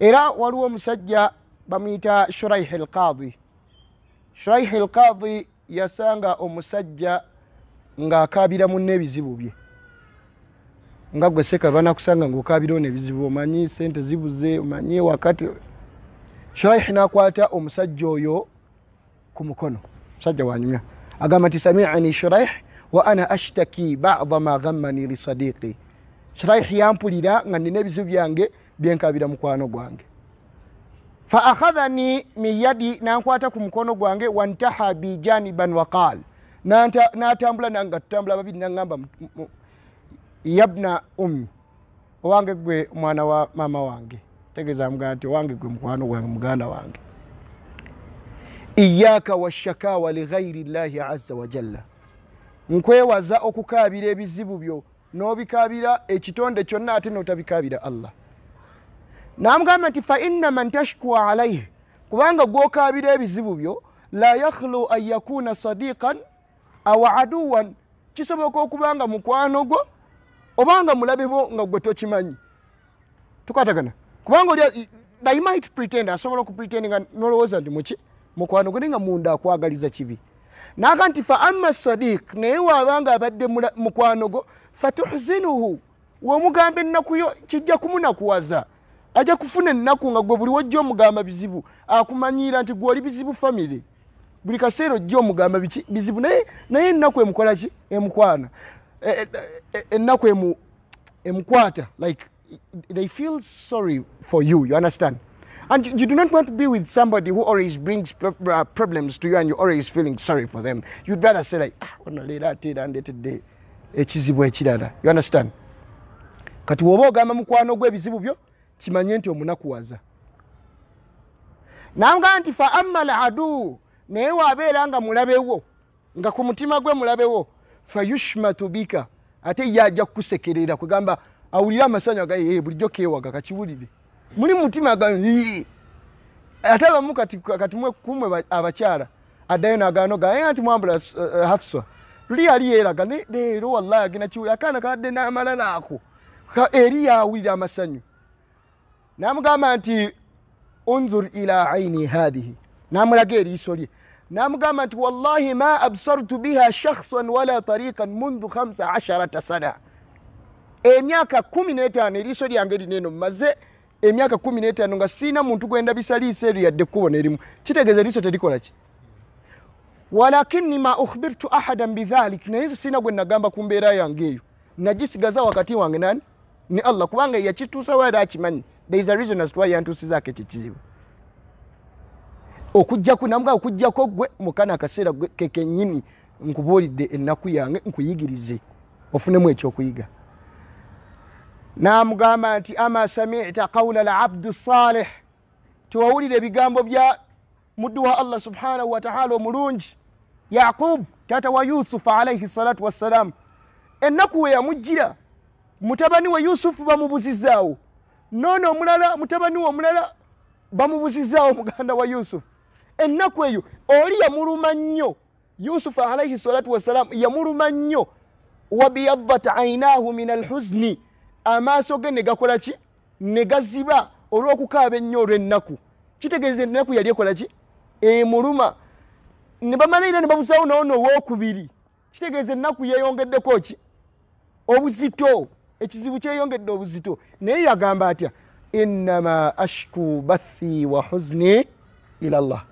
era waliwo omusajja bamuyita shuraihi lqadi shuraihi lqadi yasanga omusajja ng'akaabira munna ebizibu bye. Nga gwe seka banakusanga ngaokabirawo nebizibu omanyi sente zibuze omanyi wakati. Shuraihi nakwata omusajja oyo ku mukono. Musajja wanyumya. Agamba nti samiani shuraih wa ana ashtaki bada ma ghammani lisadiqi shuraihi yampulira nga nina ebizibu byange byenkabira mukwano gwange. Fa akhadhani min yadi nankwata ku mukono gwange wantaha bi janiban waqal natambula nanga tutambula babiri naŋamba yabna ummi. Owange gwe mwana wa mama wange. Tegeeza mugamba nti owange gwe mukwano gwange muganda wange. Iyaka washakawa lighairi llahi aza wajalla nkwewaza okukaabira ebizibu byo n'obikaabira ekitonde kyonna ate notabikaabira allah namugamba nti faina man tashkua alaihi kubanga gwokaabira ebizibu byo la yakhlu an yakuna sadiqan aw aduwan. Kisoboka okubanga mukwano gwo obanga mulabe bo nga gwe tokimanyi. Tukwatagana kubanga oli they might pretend asobola okupretend nga nolowooza nti muki? Mukwano gwe naye nga munda akwagaliza kibi. Naga nti fa ama sadiq naye waabanga abadde mukwano gwo fatuhzinuhu womugamba ennaku yo kijja kumunakuwaza ajja kufuna ennaku nga gwe buli wojja omugamba bizibu akumanyiira nti gwe oli bizibu famiry buli kaseera ojja omugamba bizibu naye naye ennaku emukola ki? Emukwana. Ennaku emukwata like they feel sorry for you you understand? And you do not want to be with somebody who always brings problems to you and you're always feeling sorry for them. You'd rather say like ah ono leero ate era ndetedde ekizibu ekirala. You understand? Kati woba ogamba mukwano gw'ebizibu byo kimanye nti omunakuwaza nanga nti fa amma al adu naye waabeera nga mulabewo nga ku mutima gwe mulabewo fayushmatu bika ate ye ajja kukusekerera kugamba awulire amasanyu aga bulijjo kewaga kakiwulire. Muli mutima ate abamu kati kumwe abakyala addayo nagano ga nti mwambula hafswa luli yali yeeraga leero wallahi agenda kiwulire akaana kadde namala naako eri yawulire amasanyu namugamba nti unzur ila aini hadhihi namulaga eriiso lye. Namugamba nti wallahi ma absartu biha shakhsan wala tariqan mundhu khamsa asharata sana. Emyaka kumi n'etaano eriiso lyange lineeno mumaze emyaka kumi n'etaano nga siina muntu gwendabisa liiso eryo yadde kkubona erimu kitegeeza eriiso terikola ki? Walakini ma ukhbirtu ahadan bidhalik naye nze siina gwe nagamba ku mbeera yange eyo. Nagisigaza wakati wange nani? Ni allah kubanga yakituusawo era akimanyi there is a reason as to why yantuusizaako ekyo kizibu okujjaku namuga okujjako gwe mukana akaseera kekenyini nkubuulidde ennaku yange nkuyigirize ofunemu ekyokuyiga. Namugamba nti ama samita qaula labdu salih tiwawulira ebigambo bya muddu wa allah subhanahu wataala omulungi. Yaqub tata wa yusufu alaihi salatu wassalamu ennaku we yamujjira mutabani we yusufu bamubuzizaawo noono omulala mutabani we omulala bamubuzizaawo muganda wa yusufu. Ennaku eyo oli yamuluma nnyo. Yusufu alaihi salatu wassalamu yamuluma nnyo. Wabiyadat ainahu min alhuzni. Amaaso ge ne gakola ki? Ne gaziba olw'okukaaba ennyo olw'ennaku. Kitegeeza ennaku yali ekola ki? Emuluma. Ne bamalaira ne babuzaawo nawo nowookubiri kitegeeza ennaku yeeyongeddeko ki? Obuzito ekizibu kyeyongedde obuzito naye yagamba atya innama ashku bathi wa huzni ila llah